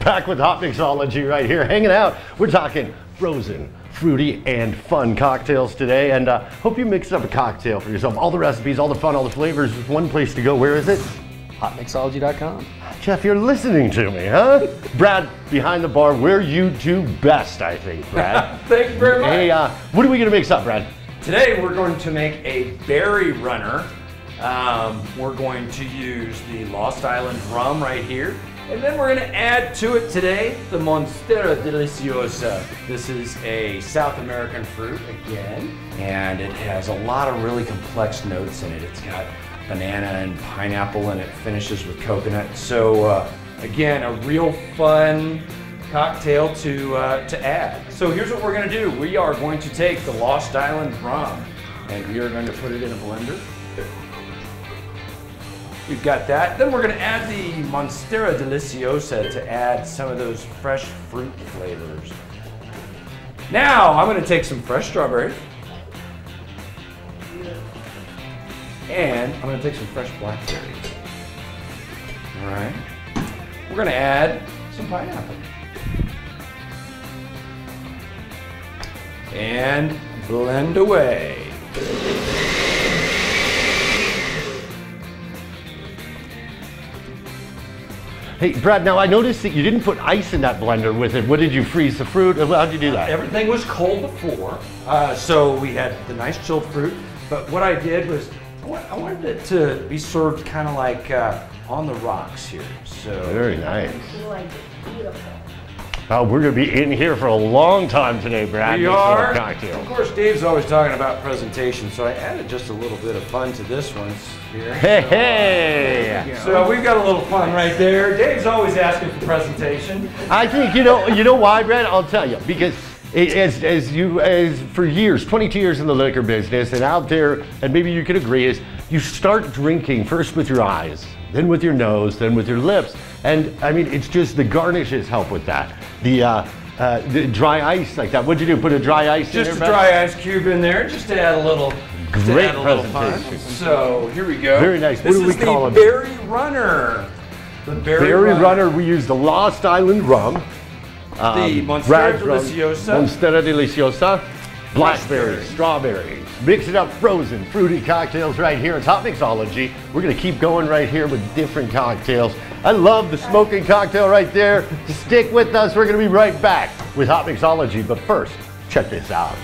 Back with Hot Mixology right here, hanging out. We're talking frozen, fruity, and fun cocktails today. And uh, hope you mixed up a cocktail for yourself. All the recipes, all the fun, all the flavors. There's one place to go. Where is it? Hotmixology.com. Jeff, you're listening to me, huh? Brad, behind the bar, where you do best, I think, Brad. Thank you very much. hey, uh, what are we gonna mix up, Brad? Today we're going to make a berry runner. Um, we're going to use the Lost Island rum right here. And then we're going to add to it today the Monstera Deliciosa. This is a South American fruit again, and it has a lot of really complex notes in it. It's got banana and pineapple, and it finishes with coconut. So uh, again, a real fun cocktail to uh, to add. So here's what we're going to do. We are going to take the Lost Island rum, and we are going to put it in a blender. We've got that. Then we're going to add the Monstera Deliciosa to add some of those fresh fruit flavors. Now I'm going to take some fresh strawberries. And I'm to take some fresh blackberries. All right. We're going to add some pineapple. And blend away. Hey, Brad, now I noticed that you didn't put ice in that blender with it. What did you freeze the fruit? How'd you do that? Everything was cold before, uh, so we had the nice chilled fruit. But what I did was, I wanted it to be served kind of like uh, on the rocks here. So Very nice. Like beautiful. Oh, we're gonna be in here for a long time today, Brad. we are. Of course, Dave's always talking about presentation, so I added just a little bit of fun to this one here. Hey, hey! So we've got a little fun right there. Dave's always asking for presentation. I think you know. You know why, Brad? I'll tell you because. As, as you as for years 22 years in the liquor business and out there and maybe you could agree is you start drinking first with your eyes then with your nose then with your lips and i mean it's just the garnishes help with that the uh, uh, the dry ice like that what'd you do put a dry ice Just in a dry ice cube in there, just to add a little. Great a little fun. presentation. So here we go. Very nice. What This do we is call the it? Berry Runner. The Berry, Berry runner. we used the lost island rum The um, Monstera Brad's Deliciosa. Monstera Deliciosa. Blackberries, strawberries, mixing up frozen, fruity cocktails right here. It's Hot Mixology. We're gonna keep going right here with different cocktails. I love the smoking cocktail right there. Stick with us. We're gonna be right back with Hot Mixology. But first, check this out.